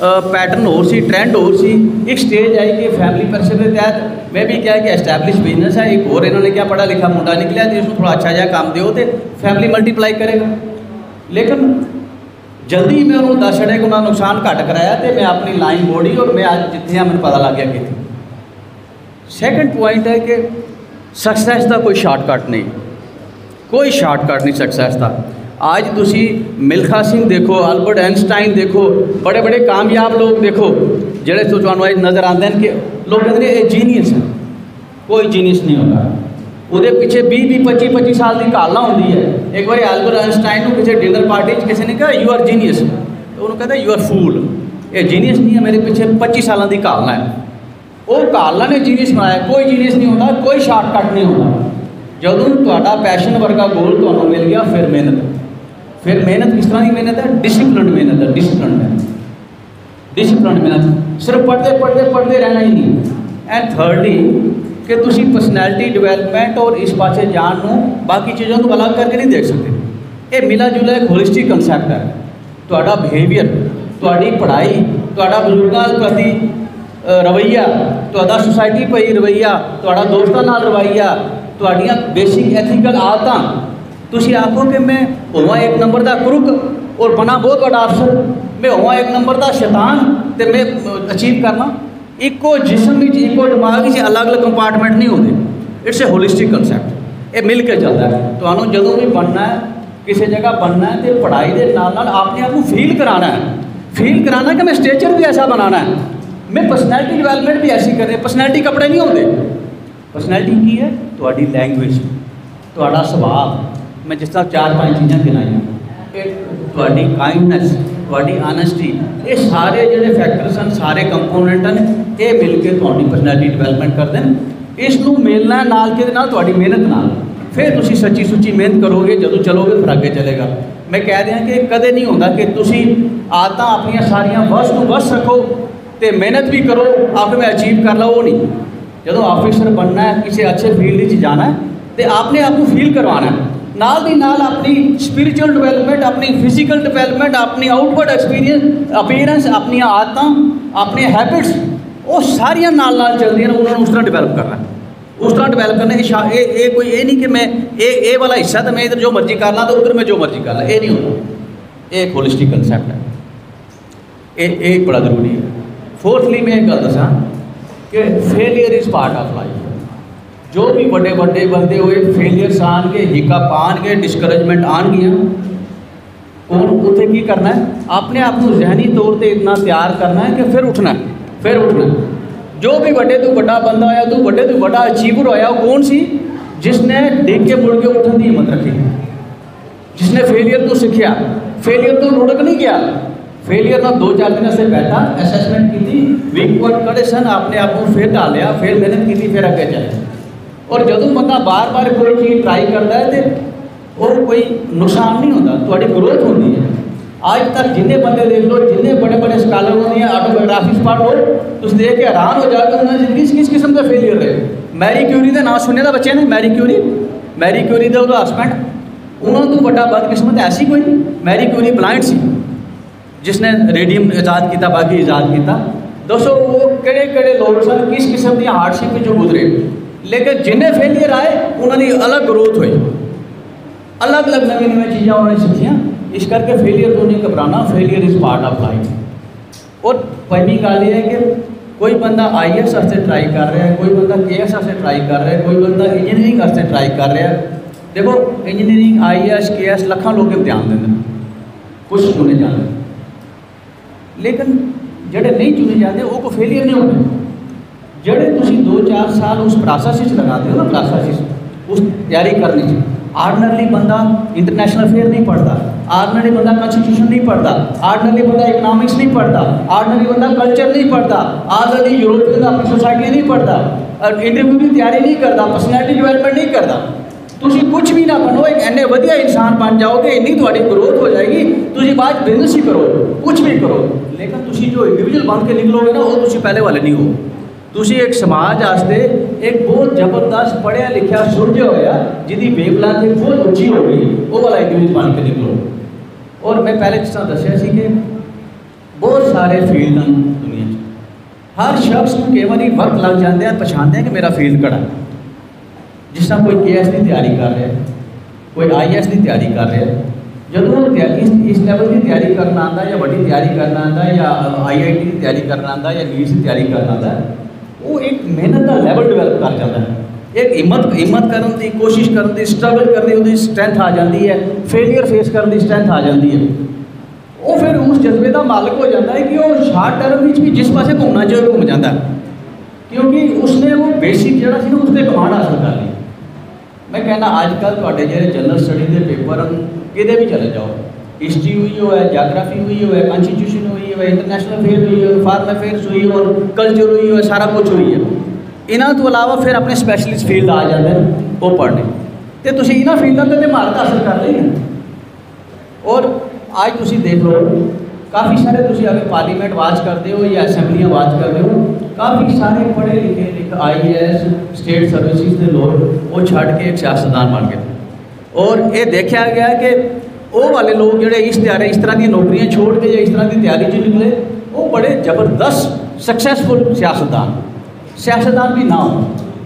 ਪੈਟਰਨ ਹੋਰ ਸੀ ਟ੍ਰੈਂਡ ਹੋਰ ਸੀ ਇੱਕ ਸਟੇਜ ਆਈ ਕਿ ਫੈਮਿਲੀ ਪ੍ਰੈਸ਼ਰ ਦੇ ਤਹਿਤ ਮੈਂ ਵੀ ਕਿਹਾ ਕਿ ਐਸਟੈਬਲਿਸ਼ ਬਿਜ਼ਨਸ ਹੈ ਇੱਕ ਹੋਰ ਇਹਨਾਂ ਨੇ ਕਿਹਾ ਪੜਾ ਲਿਖਾ ਮੁੰਡਾ ਨਿਕਲਿਆ ਤੇ ਇਸ ਨੂੰ ਥੋੜਾ ਅੱਛਾ ਜਿਹਾ ਕੰਮ ਦਿਓ ਤੇ ਫੈਮਿਲੀ ਮਲਟੀਪਲਾਈ ਕਰੇਗਾ ਲੇਕਿਨ ਜਲਦੀ ਮੈਂ ਉਹਨੂੰ ਦੱਸ ਛੜਿਆ ਕਿ ਉਹਨਾਂ ਨੁਕਸਾਨ ਘੱਟ ਕਰਾਇਆ ਤੇ ਮੈਂ ਆਪਣੀ ਲਾਈਨ ਮੋੜੀ ਔਰ ਮੈਂ ਅੱਜ ਜਿੱਥੇ ਆ ਮੈਨੂੰ ਪਤਾ ਲੱਗ ਗਿਆ ਕਿ ਸੈਕੰਡ ਪੁਆਇੰਟ ਹੈ ਕਿ ਸਕਸੈਸ ਦਾ ਕੋਈ ਸ਼ਾਰਟਕਟ ਨਹੀਂ ਕੋਈ ਸ਼ਾਰਟਕਟ ਨਹੀਂ ਸਕਸੈਸ ਦਾ आज ਤੁਸੀਂ ਮਿਲਖਾ ਸਿੰਘ ਦੇਖੋ ਅਲਬਰਟ ਆਇਨਸਟਾਈਨ ਦੇਖੋ ਬੜੇ ਬੜੇ ਕਾਮਯਾਬ ਲੋਕ ਦੇਖੋ ਜਿਹੜੇ ਤੁਹਾਨੂੰ ਅੱਜ ਨਜ਼ਰ ਆਉਂਦੇ ਨੇ ਕਿ ਲੋਕ ਕਹਿੰਦੇ ਨੇ ਇਹ ਜੀਨੀਅਸ ਹੈ ਕੋਈ ਜੀਨੀਅਸ ਨਹੀਂ ਹੁੰਦਾ ਉਹਦੇ ਪਿੱਛੇ 20 20 25 25 ਸਾਲ ਦੀ ਕਾਲਨਾ ਹੁੰਦੀ ਹੈ ਇੱਕ ਵਾਰੀ ਅਲਬਰਟ ਆਇਨਸਟਾਈਨ ਨੂੰ ਕਿਸੇ ਡਿਨਰ ਪਾਰਟੀ 'ਚ ਕਿਸੇ ਨੇ ਕਿਹਾ ਯੂ ਆਰ ਜੀਨੀਅਸ ਉਹਨੂੰ ਕਹਿੰਦਾ ਯੂ ਆਰ ਫੂਲ ਇਹ ਜੀਨੀਅਸ ਨਹੀਂ ਹੈ ਮੇਰੇ ਪਿੱਛੇ 25 ਸਾਲਾਂ ਦੀ ਕਾਲਨਾ ਹੈ ਉਹ ਕਾਲਨਾ ਨੇ ਜੀਨੀਅਸ ਬਣਾਇਆ ਕੋਈ ਜੀਨੀਅਸ ਨਹੀਂ ਹੁੰਦਾ ਕੋਈ ਸ਼ਾਰਟਕਟ ਨਹੀਂ ਹੁੰਦਾ ਜਦੋਂ ਤੁਹਾਡਾ ਪੈਸ਼ਨ ਵਰਗਾ ਗੋਲ ਤੁਹਾਨੂੰ ਮਿਲ ਗਿਆ ਫਿਰ ਮਿਹਨਤ ਫਿਰ ਮਿਹਨਤ ਕਿਸ ਤਰ੍ਹਾਂ ਦੀ ਮਿਹਨਤ ਹੈ ਡਿਸਪਲਿਨਡ ਮਿਹਨਤ ਹੈ ਡਿਸਪਲਿਨਡ ਮਿਹਨਤ ਡਿਸਪਲਿਨਡ ਮਿਹਨਤ ਸਿਰਫ ਪੜ੍ਹਦੇ ਪੜ੍ਹਦੇ ਪੜ੍ਹਦੇ ਰਹਿਣਾ ਹੀ ਨਹੀਂ ਐਂਡ ਥਰਡਲੀ ਕਿ ਤੁਸੀਂ ਪਰਸਨੈਲਿਟੀ ਡਿਵੈਲਪਮੈਂਟ ਔਰ ਇਸ ਪਾਸੇ ਜਾਣ ਨੂੰ ਬਾਕੀ ਚੀਜ਼ਾਂ ਤੋਂ ਅਲੱਗ ਕਰਕੇ ਨਹੀਂ ਦੇਖ ਸਕਦੇ ਇਹ ਮਿਲਾ ਜੁਲਾ ਇੱਕ ਹੋਲਿਸਟਿਕ ਕਨਸੈਪਟ ਹੈ ਤੁਹਾਡਾ ਬਿਹੇਵੀਅਰ ਤੁਹਾਡੀ ਪੜ੍ਹਾਈ ਤੁਹਾਡਾ ਬਜ਼ੁਰਗਾਂ ਪ੍ਰਤੀ ਰਵਈਆ ਤੁਹਾਡਾ ਸੁਸਾਇਟੀ ਪਈ ਰਵਈਆ ਤੁਹਾਡਾ ਦੋਸਤਾਂ ਨਾਲ ਰਵਈਆ ਤੁਹਾਡੀਆਂ ਬੇਸਿਕ ਐਥੀਕਲ ਆਦਤਾਂ ਤੁਸੀਂ ਆਖੋ ਕਿ ਮੈਂ ਹੋਵਾਂ ਇੱਕ ਨੰਬਰ ਦਾ ਕੁਰਕ ਔਰ ਬਣਾ ਬਹੁਤ ਵੱਡਾ ਅਫਸਰ ਮੈਂ ਹੋਵਾਂ ਇੱਕ ਨੰਬਰ ਦਾ ਸ਼ੈਤਾਨ ਤੇ ਮੈਂ ਅਚੀਵ ਕਰਨਾ ਇੱਕੋ ਜਿਸਮ ਵਿੱਚ ਇੱਕੋ ਦਿਮਾਗ ਵਿੱਚ ਅਲੱਗ-ਅਲੱਗ ਕੰਪਾਰਟਮੈਂਟ ਨਹੀਂ ਹੁੰਦੇ ਇਟਸ ਅ ਹੋਲਿਸਟਿਕ ਕਨਸੈਪਟ ਇਹ ਮਿਲ ਕੇ ਚੱਲਦਾ ਹੈ ਤੁਹਾਨੂੰ ਜਦੋਂ ਵੀ ਬਣਨਾ ਹੈ ਕਿਸੇ ਜਗ੍ਹਾ ਬਣਨਾ ਹੈ ਤੇ ਪੜ੍ਹਾਈ ਦੇ ਨਾਲ ਨਾਲ ਆਪਣੇ ਆਪ ਨੂੰ ਫੀਲ ਕਰਾਣਾ ਹੈ ਫੀਲ ਕਰਾਣਾ ਕਿ ਮੈਂ ਸਟੇਚਰ ਵੀ ਐਸਾ ਬਣਾਣਾ ਹੈ ਮੈਂ ਪਰਸਨੈਲਿਟੀ ਡਿਵੈਲਪਮੈਂਟ ਵੀ ਐਸੀ ਕਰਨੀ ਪਰਸਨੈਲਿਟੀ ਕੱਪੜੇ ਨਹੀਂ ਹੁੰਦੇ ਪਰਸਨੈਲਿਟੀ ਕੀ ਹੈ ਤੁਹਾਡੀ ਲੈਂਗੁਏਜ ਤੁਹਾਡਾ ਸੁਭਾਅ ਮੈਂ ਜਿਸ ਤਰ੍ਹਾਂ ਚਾਰ ਪੰਜ ਚੀਜ਼ਾਂ ਗਿਣਾਈਆਂ ਇਹ ਤੁਹਾਡੀ ਕਾਈਂਡਨੈਸ ਤੁਹਾਡੀ ਆਨੈਸਟੀ ਇਹ ਸਾਰੇ ਜਿਹੜੇ ਫੈਕਟਰਸ ਹਨ ਸਾਰੇ ਕੰਪੋਨੈਂਟ ਹਨ ਇਹ ਮਿਲ ਕੇ ਤੁਹਾਡੀ ਪਰਸਨੈਲਿਟੀ ਡਿਵੈਲਪਮੈਂਟ ਕਰਦੇ ਨੇ ਇਸ ਨੂੰ ਮਿਲਣਾ ਨਾਲ ਕਿਹਦੇ ਨਾਲ ਤੁਹਾਡੀ ਮਿਹਨਤ ਨਾਲ ਫਿਰ ਤੁਸੀਂ ਸੱਚੀ ਸੁੱਚੀ ਮਿਹਨਤ ਕਰੋਗੇ ਜਦੋਂ ਚਲੋਗੇ ਫਿਰ ਅੱਗੇ ਚੱਲੇਗਾ ਮੈਂ ਕਹਿ ਦਿਆਂ ਕਿ ਕਦੇ ਨਹੀਂ ਹੁੰਦਾ ਕਿ ਤੁਸੀਂ ਆਦਤਾਂ ਆਪਣੀਆਂ ਸਾਰੀਆਂ ਵਸ ਨੂੰ ਵਸ ਰੱਖੋ ਤੇ ਮਿਹਨਤ ਵੀ ਕਰੋ ਆਪ ਮੈਂ ਅਚੀਵ ਕਰ ਲਓ ਉਹ ਨਹੀਂ ਜਦੋਂ ਆਫੀਸਰ ਬਣਨਾ ਹੈ ਕਿਸੇ ਅੱਛੇ ਫੀਲਡ ਵਿੱਚ ਜਾਣਾ ਹੈ ਤੇ ਆਪਨੇ ਆਪ ਨੂੰ ਫੀਲ ਕਰਵਾਉਣਾ ਹੈ ਨਾਲ ਦੀ ਨਾਲ ਆਪਣੀ ਸਪਿਰਚੁਅਲ ਡਿਵੈਲਪਮੈਂਟ ਆਪਣੀ ਫਿਜ਼ੀਕਲ ਡਿਵੈਲਪਮੈਂਟ ਆਪਣੀ ਆਊਟਵਰਡ ਐਕਸਪੀਰੀਅੰਸ ਅਪੀਅਰੈਂਸ ਆਪਣੀਆਂ ਆਦਤਾਂ ਆਪਣੇ ਹੈਬਿਟਸ ਉਹ ਸਾਰੀਆਂ ਨਾਲ ਨਾਲ ਚੱਲਦੀਆਂ ਨੇ ਉਹਨਾਂ ਨੂੰ ਉਸ ਤਰ੍ਹਾਂ ਡਿਵੈਲਪ ਕਰਨਾ ਉਸ ਤਰ੍ਹਾਂ ਡਿਵੈਲਪ ਕਰਨਾ ਇਹ ਇਹ ਕੋਈ ਇਹ ਨਹੀਂ ਕਿ ਮੈਂ ਇਹ ਇਹ ਵਾਲਾ ਹਿੱਸਾ ਤਾਂ ਮੈਂ ਇਧਰ ਜੋ ਮਰਜ਼ੀ ਕਰ ਲਾਂ ਤਾਂ ਉਧਰ ਮੈਂ ਜੋ ਮਰਜ਼ੀ ਕਰ ਲਾਂ ਇਹ ਨਹੀਂ ਹੁੰਦਾ ਇਹ ਇੱਕ ਹੋਲਿਸਟਿਕ ਕਨਸੈਪਟ ਹੈ ਇਹ ਇਹ ਬੜਾ कि failure is part of life जो भी बड़े बड़े बंदे हुए फेलियर्स आन गए हिकअप आन गए डिस्करेजमेंट आन गया और उसे की करना है? अपने आप को जहनी तौर पर इतना तैयार करना है कि फिर उठना है, फिर उठना है। जो भी बड़े तो बड़ा बंदा होया तू बड़े तो बड़ा अचीवर होया कौन सी? जिसने डिग के मुड़ के उठने की हिम्मत रखी। जिसने फेलियर तो सीखिया फेलियर तो लुढ़क नहीं गया। फेलियर था, दो चार दिनों से बैठा असेसमेंट की थी वीक वन करे, सन आपने आपको फिर डाल लिया, फिर मेहनत की थी, फिर अगर जाए और जो बंदा बार बार कोई चीज़ ट्राई करता है तो और कोई नुकसान नहीं होता, थोड़ी ग्रोथ होती है। आज तक जिन्हें बंदे देख लो जिन्हें बड़े बड़े स्कॉलर होने ऑटोग्राफिस पढ़ लो, तुम देख के हैरान हो जाते उन्होंने ज़िंदगी किस किस्म का फेलियर है। मैरी क्यूरी का नाम सुने था बच्चे ने? मैरी क्यूरी मैरी क्यूरी का हस्बैंड उन्होंने तो वाला बदकिस्मत ऐसी कोई मैरी क्यूरी ब्लाइंड सी। जिसने रेडियम ईजाद किया, बाकी ईजाद किया। दोस्तों, वो कड़े कड़े लोग सर किस किस्म की हार्डशिप जो गुजरे। लेकिन जिन्हें फेलियर आए उन्होंने अलग ग्रोथ हुई। अलग अलग नवी नवी चीज़ें उन्होंने सीखिया इस करके फेलियर को नहीं घबराना failure is part of life और पहली गल ये है कि कोई बंदा आई एस वास्ते ट्राई कर रहा है, कोई बंदा के एस वास्ते ट्राई कर रहा है, कोई बंदा इंजीनियरिंग वास्ते ट्राई कर रहा है। देखो engineering I S K S लखा लोग देंगे। कुछ सुने जाने। ਲੇਕਿਨ ਜਿਹੜੇ ਨਹੀਂ ਚੁਣੇ ਜਾਂਦੇ ਉਹ ਕੋ ਫੇਲਿਅਰ ਨਹੀਂ ਹੁੰਦੇ ਜਿਹੜੇ ਤੁਸੀਂ 2-4 ਸਾਲ ਉਸ ਪ੍ਰੋਸੈਸ ਵਿੱਚ ਲਗਾਉਂਦੇ ਹੋ ਨਾ ਪ੍ਰੋਸੈਸ ਉਸ ਤਿਆਰੀ ਕਰਨੀ ਚ ਆਰਡਨਰਲੀ ਬੰਦਾ ਇੰਟਰਨੈਸ਼ਨਲ ਅਫੇਅਰ ਨਹੀਂ ਪੜਦਾ ਆਰਡਨਰੀ ਬੰਦਾ ਕਨਸਟੀਟਿਊਸ਼ਨ ਨਹੀਂ ਪੜਦਾ ਆਰਡਨਰੀ ਬੰਦਾ ਇਕਨੋਮਿਕਸ ਨਹੀਂ ਪੜਦਾ ਆਰਡਨਰੀ ਬੰਦਾ ਕਲਚਰ ਨਹੀਂ ਪੜਦਾ ਆਰਡਨਰੀ ਯੂਰਪ ਦਾ ਆਪਣੀ ਸੋਸਾਇਟੀ ਨਹੀਂ ਪੜਦਾ ਇੰਟਰਵਿਊ ਦੀ ਤਿਆਰੀ ਨਹੀਂ ਕਰਦਾ ਪਰਸਨੈਲਿਟੀ ਡਿਵੈਲਪਮੈਂਟ ਨਹੀਂ ਕਰਦਾ ਤੁਸੀਂ ਕੁਝ ਵੀ ਨਾ ਬਣੋ ਇੱਕ ਐਨੇ ਵਧੀਆ ਇਨਸਾਨ ਬਣ ਜਾਓਗੇ ਇੰਨੀ ਤੁਹਾਡੀ ਗਰੋਥ ਹੋ ਜਾਏਗੀ ਤੁਸੀਂ ਬਾਅਦ ਬਿਜ਼ਨਸ ਹੀ ਕਰੋ ਕੁਝ ਵੀ ਕਰੋ ਲੇਕਿਨ ਤੁਸੀਂ ਜੋ ਇੰਡੀਵਿਜੂਅਲ ਬਣ ਕੇ ਨਿਕਲੋਗੇ ਨਾ ਉਹ ਤੁਸੀਂ ਪਹਿਲੇ ਵਾਲੇ ਨਹੀਂ ਹੋ ਤੁਸੀਂ ਇੱਕ ਸਮਾਜ ਵਾਸਤੇ ਇੱਕ ਬਹੁਤ ਜ਼ਬਰਦਸਤ ਪੜ੍ਹਿਆ ਲਿਖਿਆ ਸੁਲਝਿਆ ਹੋਇਆ ਜਿਹਦੀ ਵੇਵਲੈਂਥ ਬਹੁਤ ਉੱਚੀ ਹੋ ਗਈ ਉਹ ਵਾਲਾ ਇੰਡੀਵਿਜੂਅਲ ਬਣ ਕੇ ਨਿਕਲੋ ਔਰ ਮੈਂ ਪਹਿਲੇ ਜਿਸ ਤਰ੍ਹਾਂ ਦੱਸਿਆ ਸੀ ਕਿ ਬਹੁਤ ਸਾਰੇ ਫੀਲਡ ਹਨ ਦੁਨੀਆ 'ਚ ਹਰ ਸ਼ਖਸ ਨੂੰ ਕਈ ਵਾਰੀ ਵਕਤ ਲੱਗ ਜਾਂਦੇ ਆ ਪਛਾਣਦੇ ਆ ਕਿ ਮੇਰਾ ਫੀਲਡ ਕਿਹੜਾ ਜਿਸ ਤਰ੍ਹਾਂ ਕੋਈ ਕੇਐਸ ਦੀ ਤਿਆਰੀ ਕਰ ਰਿਹਾ ਕੋਈ ਆਈਐਸ ਦੀ ਤਿਆਰੀ ਕਰ ਰਿਹਾ ਜਦੋਂ ਉਹ ਤਿਆਰੀ ਇਸ ਇਸ ਲੈਵਲ ਦੀ ਤਿਆਰੀ ਕਰਨਾ ਆਂਦਾ ਜਾਂ ਵੱਡੀ ਤਿਆਰੀ ਕਰਨਾ ਆਂਦਾ ਜਾਂ ਆਈਆਈਟੀ ਦੀ ਤਿਆਰੀ ਕਰਨਾ ਆਂਦਾ ਜਾਂ ਨੀਟਸ ਦੀ ਤਿਆਰੀ ਕਰਨਾ ਆਂਦਾ ਉਹ ਇੱਕ ਮਿਹਨਤ ਦਾ ਲੈਵਲ ਡਿਵੈਲਪ ਕਰ ਜਾਂਦਾ ਹੈ ਇੱਕ ਹਿੰਮਤ ਹਿੰਮਤ ਕਰਨ ਦੀ ਕੋਸ਼ਿਸ਼ ਕਰਨ ਦੀ ਸਟਰਗਲ ਕਰਨ ਦੀ ਉਹਦੀ ਸਟਰੈਂਥ ਆ ਜਾਂਦੀ ਹੈ ਫੇਲਿਅਰ ਫੇਸ ਕਰਨ ਦੀ ਸਟਰੈਂਥ ਆ ਜਾਂਦੀ ਹੈ ਉਹ ਫਿਰ ਉਸ ਜਜ਼ਬੇ ਦਾ ਮਾਲਕ ਹੋ ਜਾਂਦਾ ਹੈ ਕਿ ਉਹ ਸ਼ਾਰਟ ਟਰਮ ਵਿੱਚ ਵੀ ਜਿਸ ਪਾਸੇ ਘੁੰਮਣਾ ਚਾਹੇ ਘੁੰਮ ਜਾਂਦਾ ਕਿਉਂਕਿ ਉਸਨੇ ਉਹ ਬੇਸਿਕ ਜਿਹੜਾ ਸੀ ਨਾ ਉਸ ਤੇ ਕਮਾਂਡ ਹਾਸਲ ਕਰ ਲਈ मैं कहना अजकल थोड़े जो जनरल स्टडी के पेपर कि भी चले जाओ। हिस्ट्री हुई होए जाग्राफी हुई होए कॉन्स्टिट्यूशन हुई हो इंटरनेशनल अफेयर हुई हो फॉरन अफेयर्स हुई हो कल्चर हुई हो सारा कुछ हुई है इन्हों तो अलावा फिर अपने स्पैशलिस्ट फ़ील्ड आ जाते हैं वो पढ़ने। तो तुम इन्होंने फील्डों पर महारत हासिल कर रही है और आज देख लो, काफ़ी सारे तुम अगर पार्लीमेंट वाच करते हो या असैम्बलियाँ वाच करते हो ਕਾਫੀ ਸਾਰੇ ਪੜ੍ਹੇ ਲਿਖੇ ਲਿਖ ਆਈਐਸ ਸਟੇਟ ਸਰਵਿਸਿਜ਼ ਦੇ ਲੋਕ ਉਹ ਛੱਡ ਕੇ ਇੱਕ ਸਿਆਸਤਦਾਨ ਬਣ ਗਏ ਔਰ ਇਹ ਦੇਖਿਆ ਗਿਆ ਕਿ ਉਹ ਵਾਲੇ ਲੋਕ ਜਿਹੜੇ ਇਸ ਤਿਆਰੀ ਇਸ ਤਰ੍ਹਾਂ ਦੀਆਂ ਨੌਕਰੀਆਂ ਛੋੜ ਕੇ ਜਾਂ ਇਸ ਤਰ੍ਹਾਂ ਦੀ ਤਿਆਰੀ 'ਚ ਨਿਕਲੇ ਉਹ ਬੜੇ ਜ਼ਬਰਦਸਤ ਸਕਸੈਸਫੁਲ ਸਿਆਸਤਦਾਨ ਸਿਆਸਤਦਾਨ ਵੀ ਨਾ ਹੋ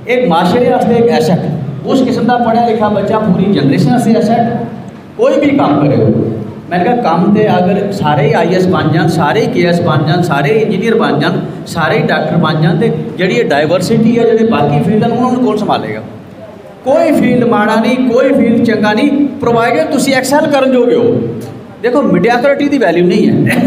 ਇੱਕ ਮਾਸ਼ਰੇ ਵਾਸਤੇ ਇੱਕ ਐਸੈਟ ਉਸ ਕਿਸਮ ਦਾ ਪੜ੍ਹਿਆ ਲਿਖਾ ਬੱਚਾ ਪੂਰੀ ਜਨਰੇਸ਼ਨ ਵਾਸਤੇ ਐਸੈਟ ਕੋਈ ਵੀ ਕੰਮ ਕਰੇ ਮੈਂ ਕਿਹਾ ਕੰਮ ਤੇ ਅਗਰ ਸਾਰੇ ਹੀ ਆਈਐਸ ਬਣ ਜਾਣ, ਸਾਰੇ ਹੀ ਕੇਐਸ ਬਣ ਜਾਣ, ਸਾਰੇ ਹੀ ਇੰਜੀਨੀਅਰ ਬਣ ਜਾਣ, ਸਾਰੇ ਹੀ ਡਾਕਟਰ ਬਣ ਜਾਣ ਤੇ ਜਿਹੜੀ ਇਹ ਡਾਈਵਰਸਿਟੀ ਹੈ ਜਿਹੜੇ ਬਾਕੀ ਫੀਲਡ ਹਨ ਉਹਨਾਂ ਨੂੰ ਕੌਣ ਸੰਭਾਲੇਗਾ? ਕੋਈ ਫੀਲਡ ਮਾੜਾ ਨਹੀਂ, ਕੋਈ ਫੀਲਡ ਚੰਗਾ ਨਹੀਂ ਪ੍ਰੋਵਾਈਡਰ ਤੁਸੀਂ ਐਕਸੈਲ ਕਰਨ ਜੋਗੇ ਹੋ। ਦੇਖੋ ਮੀਡੀਆਕ੍ਰਿਟੀ ਦੀ ਵੈਲਿਊ ਨਹੀਂ ਹੈ।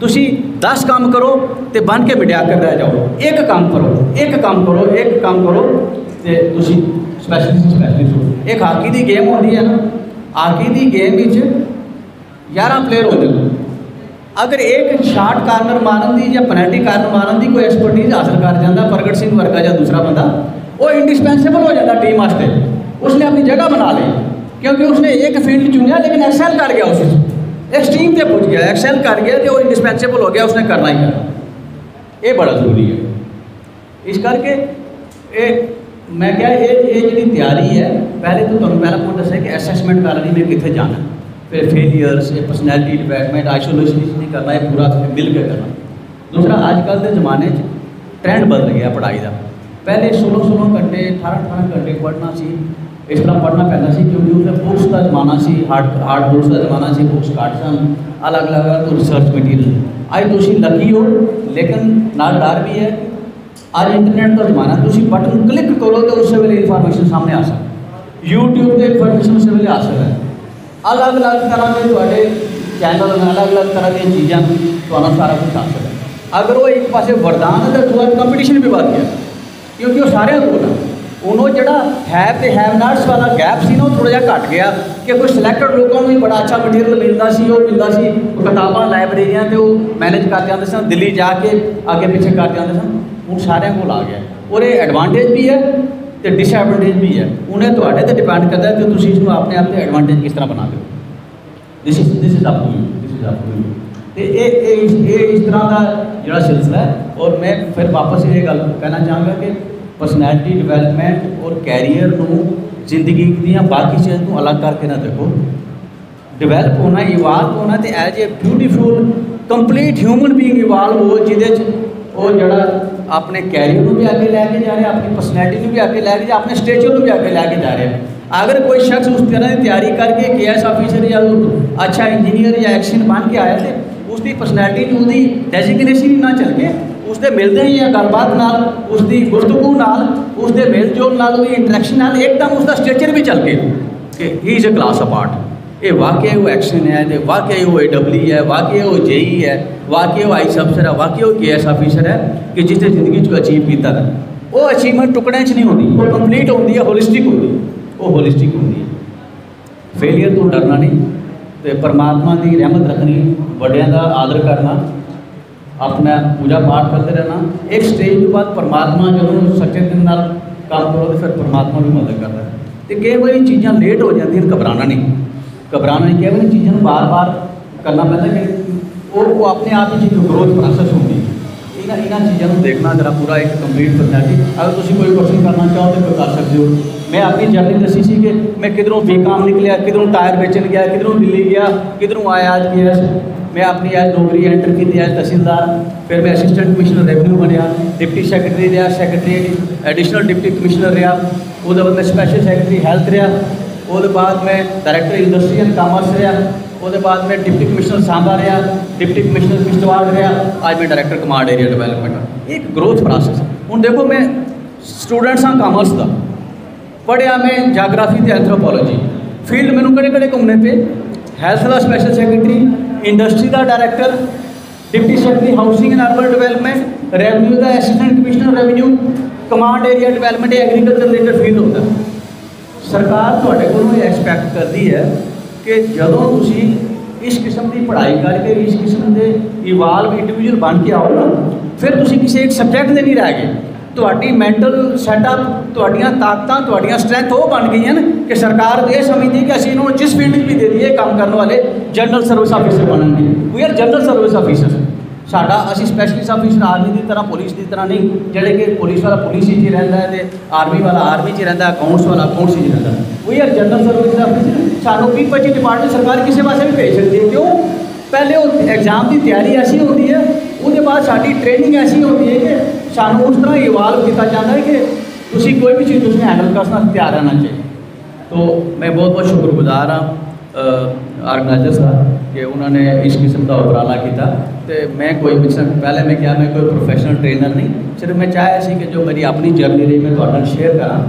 ਤੁਸੀਂ 10 ਕੰਮ ਕਰੋ ਤੇ ਬਣ ਕੇ ਮੀਡੀਆਕਰ ਰਹਿ ਜਾਓ। ਇੱਕ ਕੰਮ ਕਰੋ, ਇੱਕ ਕੰਮ ਕਰੋ, ਇੱਕ ਕੰਮ ਕਰੋ ਤੇ ਤੁਸੀਂ ਸਪੈਸ਼ਲਿਸਟ ਸਪੈਸ਼ਲਿਸਟ ਹੋ। ਇੱਕ ਹਾਕੀ ਦੀ ਗੇਮ ਹੁੰਦੀ ਹੈ ਨਾ ਹਾਕੀ ਦੀ ਗੇਮ ਵਿੱਚ ग्यारह प्लेयर होते अगर एक शार्ट कार्नर मारन की या पेनल्टी कार्नर मारन की कोई एक्सपर्टीज हासिल कर जाता, प्रगट सिंह वर्गा या दूसरा बंदा, वो इंडिस्पेंसेबल हो जाता टीम वास्ते। उसने अपनी जगह बना ली, क्योंकि उसने एक फ़ील्ड चुनिया, लेकिन एक्सेल कर गया उस एक्सट्रीम पर पुज गया एक्सेल कर गया तो वो इंडिस्पेंसेबल हो गया, उसने करना ही करना। यह बड़ा ज़रूरी है। इस करके मैं क्या, ये जी तैयारी है, पहले तो तुम पहला पॉइंट कि असैसमेंट करनी मैं कितने जाना। फिर फेलियर्स या पर्सनैलिटी डिवेलपमेंट आइसोलेशन नहीं करना है पूरा मिल के करना। दूसरा अजकल के जमाने ट्रेंड बदल गया पढ़ाई का। पहले सोलह सोलह घंटे, अठारह अठारह घंटे पढ़ना सी, इस तरह पढ़ना पैदा से, क्योंकि उसका बुक्स का जमाना से हार्ड हार्ड बुक्स का जमाना से बुक्स घट सन अलग अलग अलग रिसर्च मटीरियल अब तुम लकी हो, लेकिन ना डर भी है। अब इंटरनेट का जमाना तुम बटन क्लिक करो तो उस वे इन्फॉर्मेशन सामने आ सकती यूट्यूब पर इन्फॉर्मेशन उस वे आ सकता है ਅਲੱਗ ਅਲੱਗ ਤਰ੍ਹਾਂ ਦੇ ਤੁਹਾਡੇ ਚੈਨਲ ਨੇ ਅਲੱਗ ਅਲੱਗ ਤਰ੍ਹਾਂ ਦੀਆਂ ਚੀਜ਼ਾਂ ਤੁਹਾਨੂੰ ਸਾਰਾ ਕੁਝ ਆ ਸਕਦਾ ਅਗਰ ਉਹ ਇੱਕ ਪਾਸੇ ਵਰਦਾਨ ਹੈ ਤਾਂ ਦੂਆ ਕੰਪੀਟੀਸ਼ਨ ਵੀ ਵੱਧ ਗਿਆ। ਕਿਉਂਕਿ ਉਹ ਸਾਰਿਆਂ ਕੋਲ ਆ। ਉਹਨੂੰ ਜਿਹੜਾ ਹੈਵ ਤੇ ਹੈਵ ਨਾਟਸ ਵਾਲਾ ਗੈਪ ਸੀ ਨਾ, ਉਹ ਥੋੜਾ ਜਿਹਾ ਘਟ ਗਿਆ ਕਿ ਕੋਈ ਸਿਲੈਕਟਡ ਲੋਕਾਂ ਨੂੰ ਵੀ ਬੜਾ ਅੱਛਾ ਮਟੀਰੀਅਲ ਮਿਲਦਾ ਸੀ, ਉਹ ਮਿਲਦਾ ਸੀ। ਉਹ ਕਿਤਾਬਾਂ ਲਾਇਬ੍ਰੇਰੀਆਂ ਤੇ ਉਹ ਮੈਨੇਜ ਕਰ ਜਾਂਦੇ ਸਨ, ਦਿੱਲੀ ਜਾ ਕੇ ਅੱਗੇ ਪਿੱਛੇ ਕਰ ਜਾਂਦੇ ਸਨ। ਉਹ ਸਾਰਿਆਂ ਕੋਲ ਆ ਗਿਆ। ਔਰ ਇਹ ਐਡਵਾਂਟੇਜ ਵੀ ਹੈ ਤੇ ਡਿਸਐਡਵਾਂਟੇਜ ਵੀ ਹੈ ਉਹਨੇ ਤੁਹਾਡੇ ਤੇ ਡਿਪੈਂਡ ਕਰਦਾ ਕਿ ਤੁਸੀਂ ਇਸ ਨੂੰ ਆਪਣੇ ਆਪ ਤੇ ਐਡਵਾਂਟੇਜ ਕਿਸ ਤਰ੍ਹਾਂ ਬਣਾਉਂਦੇ ਹੋ this is this is up to you this is up to you ਤੇ ਇਹ ਇਹ ਇਸ- ਇਹ ਇਸ ਤਰ੍ਹਾਂ ਦਾ ਜਿਹੜਾ ਸਿਲਸਿਲਾ ਹੈ ਔਰ ਮੈਂ ਫਿਰ ਵਾਪਸ ਇਹ ਗੱਲ ਕਹਿਣਾ ਚਾਹਾਂਗਾ ਕਿ ਪਰਸਨੈਲਿਟੀ ਡਿਵੈਲਪਮੈਂਟ ਔਰ ਕੈਰੀਅਰ ਨੂੰ ਜ਼ਿੰਦਗੀ ਦੀਆਂ ਬਾਕੀ ਚੀਜ਼ਾਂ ਤੋਂ ਅਲੱਗ ਕਰਕੇ ਨਾ ਦੇਖੋ ਡਿਵੈਲਪ ਹੋਣਾ ਇਵਾਲਵ ਹੋਣਾ ਤੇ as a beautiful complete human being evolve ਹੋ ਜਿਹਦੇ ਚ ਉਹ ਜਿਹੜਾ ਆਪਣੇ ਕੈਰੀਅਰ ਨੂੰ ਵੀ ਅੱਗੇ ਲੈ ਕੇ ਜਾ ਰਿਹਾ ਆਪਣੀ ਪਰਸਨੈਲਿਟੀ ਨੂੰ ਵੀ ਅੱਗੇ ਲੈ ਕੇ ਜਾ ਆਪਣੇ ਸਟੇਚਰ ਨੂੰ ਵੀ ਅੱਗੇ ਲੈ ਕੇ ਜਾ ਰਿਹਾ ਅਗਰ ਕੋਈ ਸ਼ਖਸ ਉਸ ਤਰ੍ਹਾਂ ਦੀ ਤਿਆਰੀ ਕਰਕੇ ਕੇਐਸ ਆਫੀਸਰ ਜਾਂ ਉਹ ਅੱਛਾ ਇੰਜੀਨੀਅਰ ਜਾਂ ਐਕਸ਼ਨ ਬਣ ਕੇ ਆਇਆ ਤੇ ਉਸ ਦੀ ਪਰਸਨੈਲਿਟੀ ਨੂੰ ਉਹਦੀ ਡੈਜ਼ਿਗਨੇਸ਼ਨ ਹੀ ਨਾ ਚੱਲ ਕੇ ਉਸ ਦੇ ਮਿਲਦੇ ਹੀ ਜਾਂ ਗੱਲਬਾਤ ਨਾਲ ਉਸ ਦੀ ਗੁਫ਼ਤਗੂ ਨਾਲ ਉਸ ਦੇ ਮੇਲ ਜੋਲ ਨਾਲ ਉਹਦੀ ਇੰਟਰੈਕਸ਼ਨ ਨਾਲ ਇੱਕਦਮ ਉਸ ਦਾ ये वाकई वो एक्शन है है वाकई वो ए डब्ल्यू है, वाकई वो जे ई है, वाकई वो आईस अफसर है, वाकई वो के एस अफिसर है कि जिसने ज़िंदगी अचीव किया था। वो अचीवमेंट टुकड़े च नहीं होती वो कंप्लीट होती है होलिस्टिक होती वो होलिस्टिक होती है फेलियर तो डरना नहीं तो परमात्मा की रहमत रखनी, बड़िया का आदर करना, अपना पूजा पाठ करते रहना, एक स्टेज के तो बाद परमात्मा जो सच्चे दिन काम करो तो फिर परमात्मा भी मदद करता है तो कई बार चीज़ा लेट हो जाती घबराना नहीं। घबराना नहीं क्या मैंने बार बार करना पैदा कि वो अपने आप ही चीज़ ग्रोथ प्रोसैस होगी। इन्होंने इन्होंने चीज़ों को देखना जरा पूरा एक कंप्लीट बनना जी। अगर तुम कोई क्वेश्चन करना चाहो तो कर सकते हो। मैं अपनी जर्नी दसी सी कि मैं किधरों बेकाम निकलिया, किधरों टायर बेचन गया, किधरों दिल्ली गया, किधरों आया आज मैं अपनी एज नौकरी एंटर की एज तहसीलदार। फिर मैं असिस्टेंट कमिश्नर रेवन्यू बनया डिप्टी सैकटरी रहा सैकटरी एडिशनल डिप्टी कमिश्नर रहा। वो बाद मैं स्पैशल सैकटरी हैल्थ रहा। वो बाद में डायरेक्टर इंडस्ट्री एंड कामर्स रहा। बाद में डिप्टी कमिश्नर सांबा रहा, डिप्टी कमिश्नर किश्तवाड़ रहा। आज मैं डायरेक्टर कमांड एरिया डिवेलपमेंट एक ग्रोथ प्रोसेस हूँ देखो मैं स्टूडेंट्स हाँ कामर्स का पढ़िया मैं जाग्राफी तो एंथ्रोपोलॉजी फ़ील्ड मैंने कड़े कड़े घूमने पे। हेल्थ का स्पेशल सैक्रटरी इंडस्ट्री का director deputy secretary housing and urban development revenue का assistant commissioner revenue command area development agriculture related field होता है ਸਰਕਾਰ ਤੁਹਾਡੇ ਕੋਲੋਂ ਇਹ ਐਕਸਪੈਕਟ ਕਰਦੀ ਹੈ ਕਿ ਜਦੋਂ ਤੁਸੀਂ ਇਸ ਕਿਸਮ ਦੀ ਪੜ੍ਹਾਈ ਕਰਕੇ, ਇਸ ਕਿਸਮ ਦੇ ਇਵਾਲਵ ਇੰਡੀਵਿਜੂਅਲ ਬਣ ਕੇ ਆਓ ਨਾ, ਫਿਰ ਤੁਸੀਂ ਕਿਸੇ ਇੱਕ ਸਬਜੈਕਟ ਦੇ ਨਹੀਂ ਰਹਿ ਗਏ। ਤੁਹਾਡੀ ਮੈਂਟਲ ਸੈਟਅਪ ਤੁਹਾਡੀਆਂ ਤਾਕਤਾਂ, ਤੁਹਾਡੀਆਂ ਸਟਰੈਂਥ ਉਹ ਬਣ ਗਈਆਂ ਨੇ ਕਿ ਸਰਕਾਰ ਇਹ ਸਮਝਦੀ ਕਿ ਅਸੀਂ ਇਹਨੂੰ ਜਿਸ ਫੀਲਡ 'ਚ ਵੀ ਦੇ ਦਈਏ ਕੰਮ ਕਰਨ ਵਾਲੇ ਜਨਰਲ ਸਰਵਿਸ ਆਫੀਸਰ ਬਣਨਗੇ। We are general service officer ਸਾਡਾ ਅਸੀਂ ਸਪੈਸ਼ਲਿਸਟ ਆਫੀਸਰ ਆਰਮੀ ਦੀ ਤਰ੍ਹਾਂ ਪੁਲਿਸ ਦੀ ਤਰ੍ਹਾਂ ਨਹੀਂ ਜਿਹੜੇ ਕਿ ਪੁਲਿਸ ਵਾਲਾ ਪੁਲਿਸ 'ਚ ਹੀ ਰਹਿੰਦਾ ਹੈ ਤੇ ਆਰਮੀ ਵਾਲਾ ਆਰਮੀ 'ਚ ਹੀ ਰਹਿੰਦਾ ਅਕਾਊਂਟਸ ਵਾਲਾ ਅਕਾਊਂਟਸ 'ਚ ਹੀ ਰਹਿੰਦਾ we are general service officer ਸਾਨੂੰ 20 25 ਡਿਪਾਰਟਮੈਂਟ ਸਰਕਾਰ ਕਿਸੇ ਪਾਸੇ ਵੀ ਭੇਜ ਸਕਦੀ ਹੈ ਕਿਉਂ ਪਹਿਲੇ ਉਹ ਐਗਜ਼ਾਮ ਦੀ ਤਿਆਰੀ ਐਸੀ ਹੁੰਦੀ ਹੈ ਉਹਦੇ ਬਾਅਦ ਸਾਡੀ ਟ੍ਰੇਨਿੰਗ ਐਸੀ ਹੁੰਦੀ ਹੈ ਕਿ ਸਾਨੂੰ ਉਸ ਤਰ੍ਹਾਂ ਇਵਾਲਵ ਕੀਤਾ ਜਾਂਦਾ ਹੈ ਕਿ ਤੁਸੀਂ ਕੋਈ ਵੀ ਚੀਜ਼ ਤੁਸੀਂ ਹੈਂਡਲ ਕਰਨਾ ਤਿਆਰ ਰਹਿਣਾ ਚਾਹੀਏ तो मैं बहुत बहुत शुक्रगुजार हाँ ऑर्गेनाइजर्स ਕਿ ਉਹਨਾਂ ਨੇ ਇਸ ਕਿਸਮ ਦਾ ਉਪਰਾਲਾ ਕੀਤਾ ਤੇ ਮੈਂ ਕੋਈ ਪਹਿਲੇ ਮੈਂ ਕਿਹਾ ਮੈਂ ਕੋਈ ਪ੍ਰੋਫੈਸ਼ਨਲ ਟ੍ਰੇਨਰ ਨਹੀਂ ਸਿਰਫ ਮੈਂ ਚਾਹਿਆ ਸੀ ਕਿ ਜੋ ਮੇਰੀ ਆਪਣੀ ਜਰਨੀ ਰਹੀ ਮੈਂ ਤੁਹਾਡੇ ਨਾਲ ਸ਼ੇਅਰ ਕਰਾਂ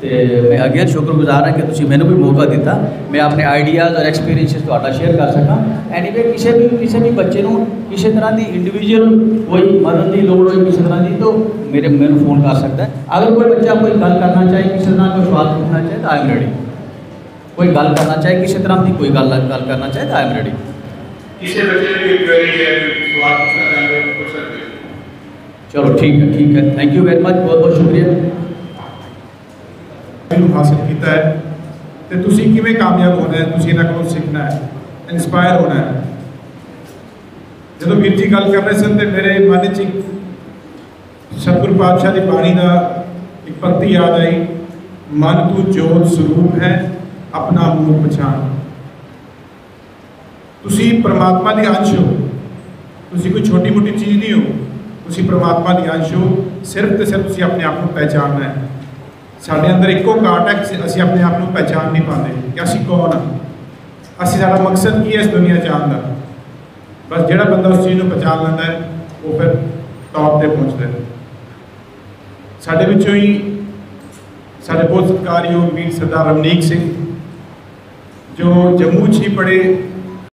ਤੇ ਮੈਂ ਅਗੇਨ ਸ਼ੁਕਰਗੁਜ਼ਾਰ ਹਾਂ ਕਿ ਤੁਸੀਂ ਮੈਨੂੰ ਵੀ ਮੌਕਾ ਦਿੱਤਾ ਮੈਂ ਆਪਣੇ ਆਈਡੀਆਜ਼ ਔਰ ਐਕਸਪੀਰੀਐਂਸਸ ਤੁਹਾਡਾ ਸ਼ੇਅਰ ਕਰ ਸਕਾਂ ਐਨੀਵੇ ਕਿਸੇ ਵੀ ਕਿਸੇ ਵੀ ਬੱਚੇ ਨੂੰ ਕਿਸੇ ਤਰ੍ਹਾਂ ਦੀ ਇੰਡੀਵਿਜੂਅਲ ਕੋਈ ਮਦਦ ਦੀ ਲੋੜ ਹੋਏ ਕਿਸੇ ਤਰ੍ਹਾਂ ਦੀ ਤਾਂ ਮੇਰੇ ਮੈਨੂੰ ਫੋਨ ਕਰ ਸਕਦਾ ਅਗਰ ਕੋਈ ਬੱਚਾ ਕੋਈ ਗੱਲ ਕਰਨਾ ਚਾਹੇ ਕਿਸੇ ਨਾਲ ਕੋਈ ਸਵਾਲ ਪੁੱਛਣਾ ਚਾਹੇ ਤਾਂ ਆਈ ਐਮ ਰੈਡੀ ਕੋਈ ਗੱਲ ਕਰਨਾ ਚਾਹੇ ਕਿਸੇ ਤਰ੍ਹਾਂ ਦੀ ਕੋਈ ਗੱਲ ਗੱਲ ਕਰਨਾ ਚਾਹੇ ਤਾਂ ਆਈ ਐਮ ਰੈਡੀ ਕਿਸੇ ਬੱਚੇ ਨੇ ਕੋਈ ਕੁਐਰੀ ਹੈ ਕੋਈ ਸਵਾਲ ਪੁੱਛਣਾ ਚਾਹੁੰਦੇ ਹੋ ਪੁੱਛ ਸਕਦੇ ਹੋ ਚਲੋ ਠੀਕ ਹੈ ਠੀਕ ਹੈ ਥੈਂਕ ਯੂ ਵੈਰੀ ਮਚ ਬਹੁਤ ਬਹੁਤ ਸ਼ੁਕਰੀਆ ਨੂੰ ਹਾਸਲ ਕੀਤਾ ਹੈ ਤੇ ਤੁਸੀਂ ਕਿਵੇਂ ਕਾਮਯਾਬ ਹੋਣਾ ਹੈ ਤੁਸੀਂ ਇਹਨਾਂ ਕੋਲੋਂ ਸਿੱਖਣਾ ਹੈ ਇਨਸਪਾਇਰ ਹੋਣਾ ਹੈ ਜਦੋਂ ਵੀਰ ਜੀ ਗੱਲ ਕਰ ਰਹੇ ਸਨ ਤੇ ਮੇਰੇ ਮਨ 'ਚ ਇੱਕ ਸਤਿਗੁਰ ਪਾਤਸ਼ਾਹ ਦੀ ਬਾਣੀ ਦਾ ਇੱਕ ਪੰਕਤੀ ਯਾਦ ਆਈ ਮਨ ਤੂੰ ਜੋਤ ਸਰੂਪ ਹੈ ਆਪਣਾ ਮੂਲ ਪਛਾਣ। ਤੁਸੀਂ ਪ੍ਰਮਾਤਮਾ ਦੇ ਅੰਸ਼ ਹੋ। ਤੁਸੀਂ ਕੋਈ ਛੋਟੀ ਮੋਟੀ ਚੀਜ਼ ਨਹੀਂ ਹੋ। ਤੁਸੀਂ ਪ੍ਰਮਾਤਮਾ ਦੇ ਅੰਸ਼ ਹੋ। ਸਿਰਫ ਤੇ ਸਿਰਫ ਤੁਸੀਂ ਆਪਣੇ ਆਪ ਨੂੰ ਪਹਿਚਾਨਣਾ ਹੈ। ਸਾਡੇ ਅੰਦਰ ਇੱਕੋ ਘਾਟ ਹੈ ਕਿ ਅਸੀਂ ਆਪਣੇ ਆਪ ਨੂੰ ਪਹਿਚਾਨ ਨਹੀਂ ਪਾਉਂਦੇ ਕਿ ਅਸੀਂ ਕੌਣ ਹਾਂ ਅਸੀਂ ਸਾਡਾ ਮਕਸਦ ਕੀ ਹੈ ਇਸ ਦੁਨੀਆ 'ਚ ਆਉਣ ਦਾ? ਬਸ ਜਿਹੜਾ ਬੰਦਾ ਉਸ ਚੀਜ਼ ਨੂੰ ਪਛਾਣ ਲੈਂਦਾ ਹੈ, ਉਹ ਫਿਰ ਟੌਪ ਤੇ ਪਹੁੰਚਦਾ ਹੈ। ਸਾਡੇ ਵਿੱਚੋਂ ਹੀ ਸਾਡੇ ਬਹੁਤ ਸਤਿਕਾਰਯੋਗ ਵੀਰ ਸਰਦਾਰ ਰਮਨੀਕ ਸਿੰਘ जो जम्मू छी पड़े